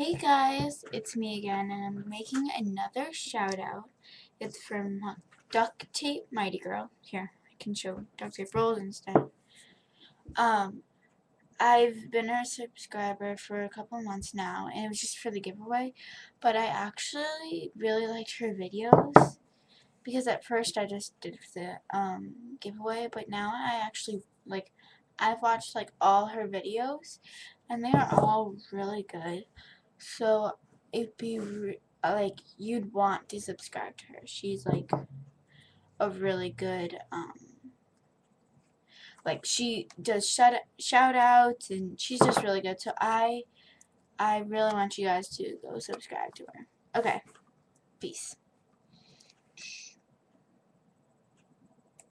Hey guys, it's me again, and I'm making another shout out. It's from uh, Duct Tape Mighty Girl. Here, I can show duct tape rolls instead. Um, I've been a subscriber for a couple months now, and it was just for the giveaway. But I actually really liked her videos because at first I just did the um giveaway, but now I actually like I've watched like all her videos, and they are all really good. So it'd be like you'd want to subscribe to her. She's like a really good um like she does shout shout outs and she's just really good. So I I really want you guys to go subscribe to her. Okay. Peace.